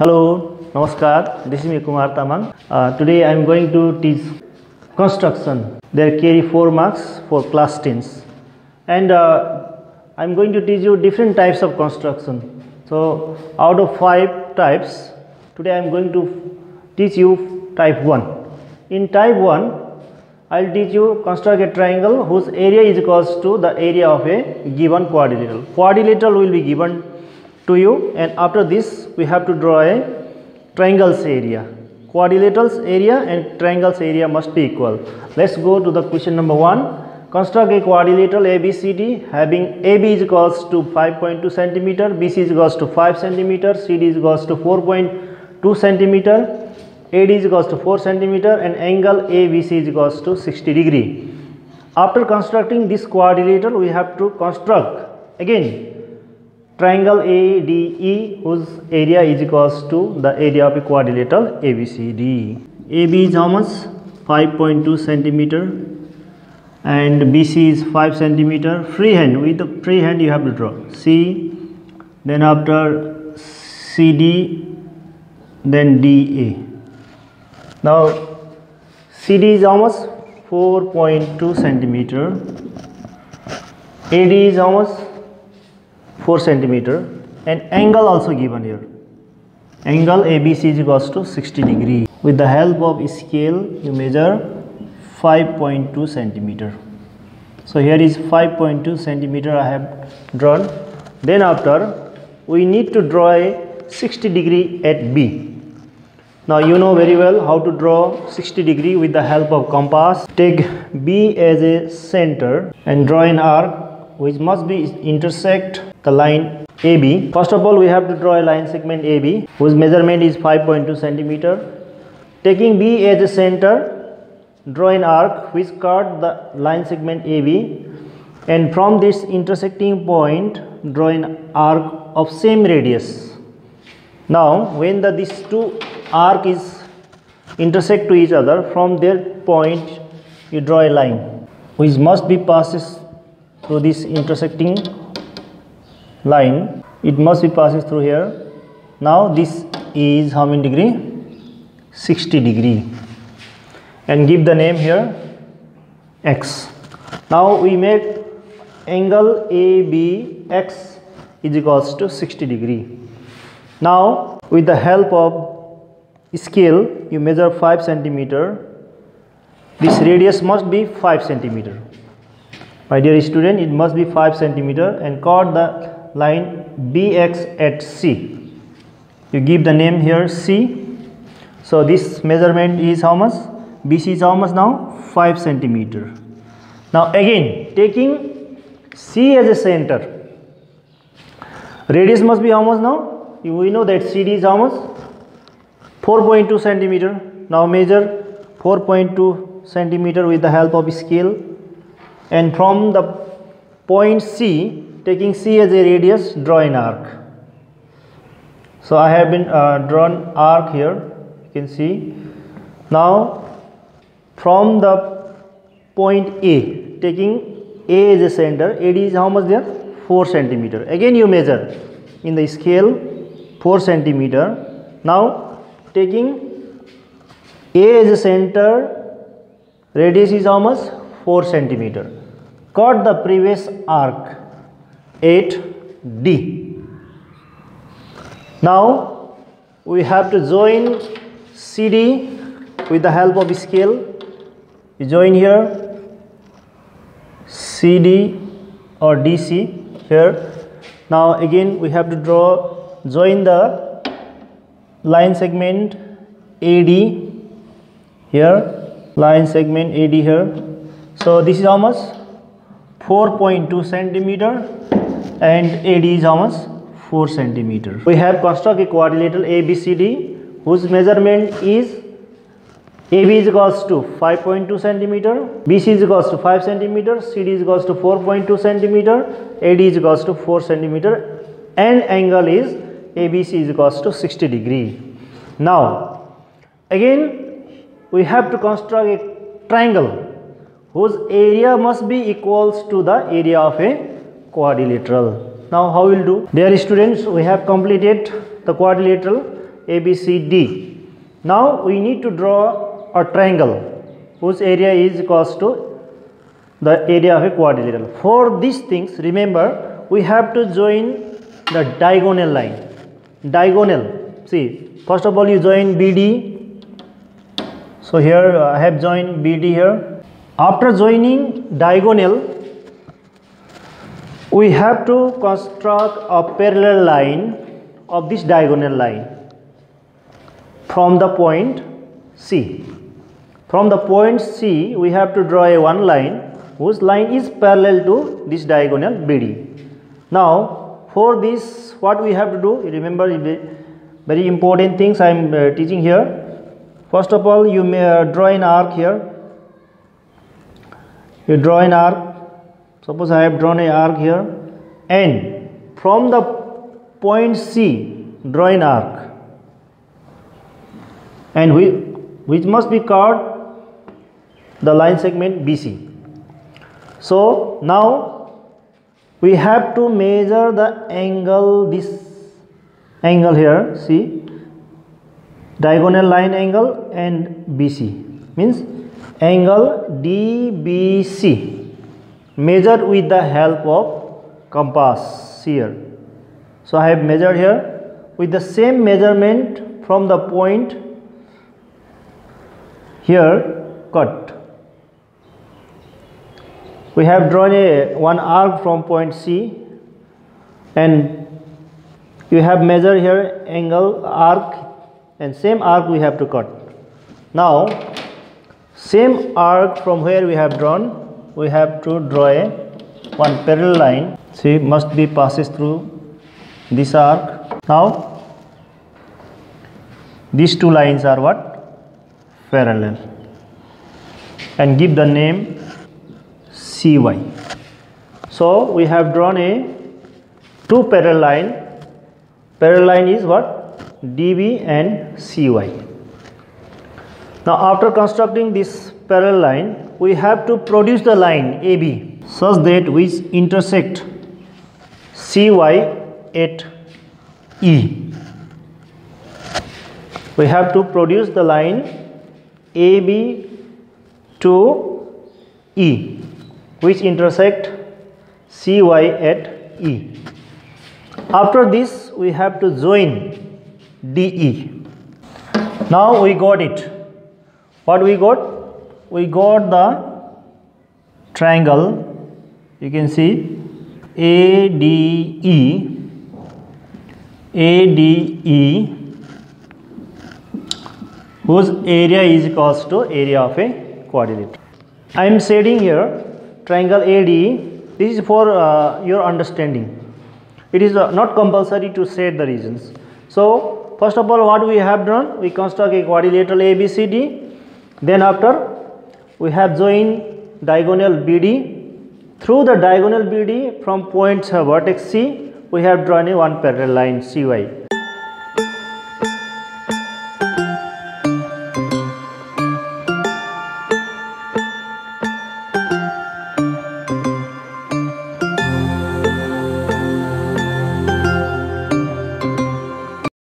Hello, Namaskar. This is me Kumar Tamang. Uh, today I am going to teach construction. They carry four marks for class 10s, and uh, I am going to teach you different types of construction. So, out of five types, today I am going to teach you type 1. In type 1, I will teach you construct a triangle whose area is equals to the area of a given quadrilateral. Quadrilateral will be given to you and after this we have to draw a triangles area. Quadrilaterals area and triangles area must be equal. Let's go to the question number 1. Construct a quadrilateral ABCD having AB is equals to 5.2 centimeter, BC is equals to 5 centimeter, CD is equals to 4.2 centimeter, AD is equals to 4 centimeter and angle ABC is equals to 60 degree. After constructing this quadrilateral we have to construct again triangle ADE whose area is equals to the area of a quadrilateral ABCD. AB is how much? 5.2 centimeter and BC is 5 centimeter. Freehand with the freehand you have to draw. C then after CD then DA. Now CD is much? 4.2 centimeter. AD is much? 4 centimeter and angle also given here. Angle ABC is equals to 60 degree. With the help of scale you measure 5.2 centimeter. So here is 5.2 centimeter I have drawn. Then after we need to draw a 60 degree at B. Now you know very well how to draw 60 degree with the help of compass. Take B as a center and draw an arc which must be intersect the line AB. First of all, we have to draw a line segment AB whose measurement is 5.2 centimeter. Taking B as a center, draw an arc which cut the line segment AB and from this intersecting point, draw an arc of same radius. Now, when the these two arc is intersect to each other, from their point you draw a line which must be passes through this intersecting line. It must be passes through here. Now this is how many degree? 60 degree. And give the name here x. Now we make angle ABX is equals to 60 degree. Now with the help of scale you measure 5 centimeter. This radius must be 5 centimeter my dear student it must be 5 centimeter and cut the line bx at c. You give the name here c. So this measurement is how much? Bc is how much now? 5 centimeter. Now again taking c as a center. Radius must be how much now? We know that cd is how much? 4.2 centimeter. Now measure 4.2 centimeter with the help of scale and from the point C taking C as a radius draw an arc. So I have been uh, drawn arc here. You can see. Now from the point A taking A as a center AD is how much there? 4 centimeter. Again you measure in the scale 4 centimeter. Now taking A as a center radius is how much? 4 centimeter cut the previous arc at D. Now we have to join CD with the help of scale. We join here CD or DC here. Now again we have to draw join the line segment AD here line segment AD here. So this is how much 4.2 centimeter and AD is how much 4 centimeter. We have construct a quadrilateral ABCD whose measurement is AB is equals to 5.2 centimeter, BC is equals to 5 centimeter, CD is equals to 4.2 centimeter, AD is equals to 4 centimeter and angle is ABC is equals to 60 degree. Now again we have to construct a triangle whose area must be equals to the area of a quadrilateral. Now how will do? Dear students, we have completed the quadrilateral. ABCD. Now we need to draw a triangle whose area is equals to the area of a quadrilateral. For these things remember we have to join the diagonal line. Diagonal see first of all you join BD. So here uh, I have joined BD here. After joining diagonal we have to construct a parallel line of this diagonal line from the point C. From the point C, we have to draw a one line whose line is parallel to this diagonal BD. Now, for this, what we have to do, remember very important things I am uh, teaching here. First of all, you may uh, draw an arc here. You draw an arc. Suppose I have drawn an arc here, and from the point C draw an arc. And we, which must be cut the line segment BC. So now we have to measure the angle this angle here. See? Diagonal line angle and BC means angle DBC measured with the help of compass here so I have measured here with the same measurement from the point here cut. We have drawn a one arc from point C and you have measured here angle arc and same arc we have to cut. Now same arc from where we have drawn we have to draw a one parallel line. See must be passes through this arc. Now these two lines are what? Parallel. And give the name cy so we have drawn a two parallel line. Parallel line is what? Db and cy now after constructing this parallel line we have to produce the line ab such that which intersect cy at E. We have to produce the line AB to E which intersect CY at E. After this we have to join DE. Now we got it. What we got? We got the triangle you can see ADE ADE whose area is equals to area of a quadrilateral. I am shading here triangle ADE. This is for uh, your understanding. It is uh, not compulsory to shade the regions. So first of all what we have done? We construct a quadrilateral ABCD. Then after we have joined diagonal BD. Through the diagonal BD from point vertex C we have drawn a one parallel line CY.